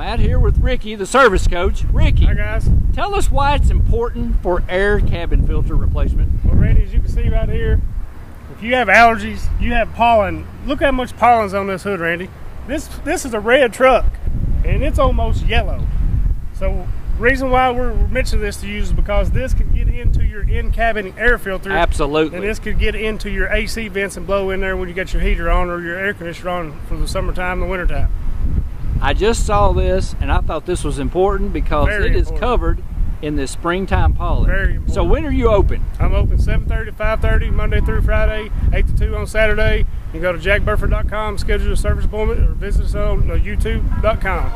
out here with Ricky, the service coach. Ricky, Hi guys. tell us why it's important for air cabin filter replacement. Well, Randy, as you can see right here, if you have allergies, you have pollen. Look how much pollen's on this hood, Randy. This this is a red truck, and it's almost yellow. So, reason why we're mentioning this to you is because this can get into your in-cabin air filter. Absolutely. And this could get into your AC vents and blow in there when you got your heater on or your air conditioner on for the summertime and the wintertime. I just saw this and I thought this was important because Very it is important. covered in this springtime pollen. So when are you open? I'm open 7:30 to 5:30 Monday through Friday, 8 to 2 on Saturday. You can go to jackburford.com, schedule a service appointment, or visit us on uh, youtube.com.